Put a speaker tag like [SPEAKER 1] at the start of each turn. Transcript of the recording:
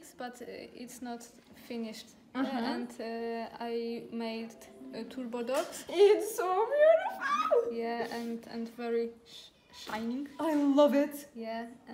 [SPEAKER 1] but uh, it's not finished.
[SPEAKER 2] Uh-huh.
[SPEAKER 1] and uh, I made uh, turbo dogs.
[SPEAKER 2] It's so beautiful.
[SPEAKER 1] Yeah, and and very sh- shining.
[SPEAKER 2] I love it.
[SPEAKER 1] Yeah,